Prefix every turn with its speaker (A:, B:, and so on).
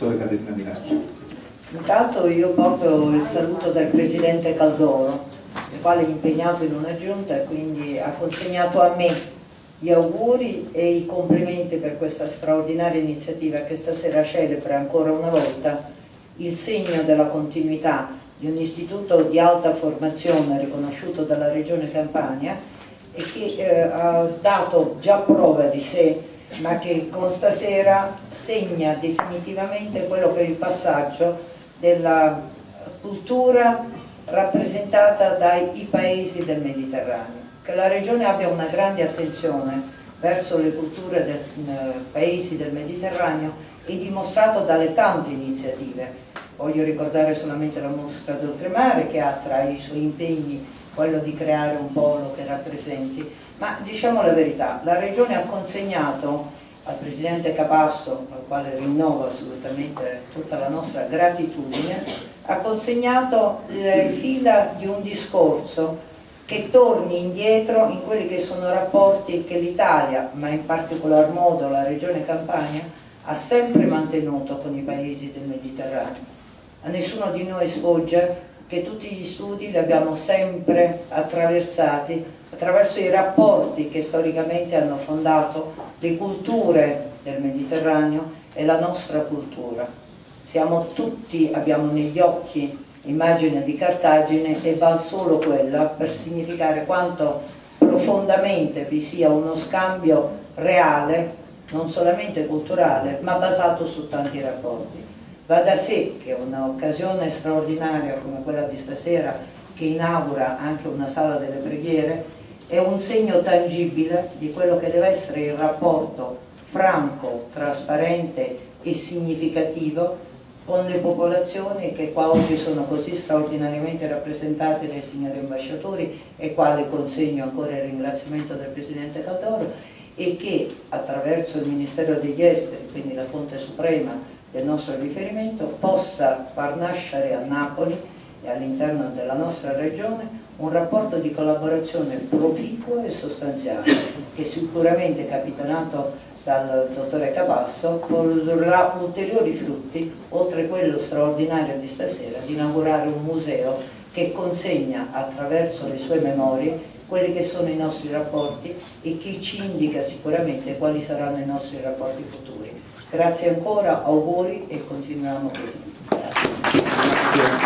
A: Professore Caterina Miracci.
B: Intanto io porto il saluto del Presidente Caldoro, il quale è impegnato in una giunta e quindi ha consegnato a me gli auguri e i complimenti per questa straordinaria iniziativa che stasera celebra ancora una volta il segno della continuità di un istituto di alta formazione riconosciuto dalla Regione Campania e che eh, ha dato già prova di sé ma che con stasera segna definitivamente quello che è il passaggio della cultura rappresentata dai paesi del Mediterraneo. Che la Regione abbia una grande attenzione verso le culture dei eh, paesi del Mediterraneo è dimostrato dalle tante iniziative. Voglio ricordare solamente la mostra d'oltremare che ha tra i suoi impegni quello di creare un polo che rappresenti, ma diciamo la verità, la Regione ha consegnato al Presidente Capasso, al quale rinnovo assolutamente tutta la nostra gratitudine, ha consegnato le fila di un discorso che torni indietro in quelli che sono rapporti che l'Italia, ma in particolar modo la Regione Campania, ha sempre mantenuto con i paesi del Mediterraneo. A nessuno di noi sfugge che tutti gli studi li abbiamo sempre attraversati attraverso i rapporti che storicamente hanno fondato le culture del Mediterraneo e la nostra cultura. Siamo tutti, abbiamo negli occhi immagine di Cartagine e val solo quella per significare quanto profondamente vi sia uno scambio reale, non solamente culturale, ma basato su tanti rapporti. Va da sé che un'occasione straordinaria come quella di stasera, che inaugura anche una sala delle preghiere, è un segno tangibile di quello che deve essere il rapporto franco, trasparente e significativo con le popolazioni che qua oggi sono così straordinariamente rappresentate dai signori ambasciatori e quale consegno ancora il ringraziamento del Presidente Caldoro e che attraverso il Ministero degli Esteri, quindi la fonte suprema del nostro riferimento possa far nascere a Napoli e all'interno della nostra regione un rapporto di collaborazione proficuo e sostanziale che sicuramente capitanato dal dottore Capasso produrrà ulteriori frutti oltre quello straordinario di stasera di inaugurare un museo che consegna attraverso le sue memorie quelli che sono i nostri rapporti e che ci indica sicuramente quali saranno i nostri rapporti futuri. Grazie ancora, auguri e continuiamo così. Grazie.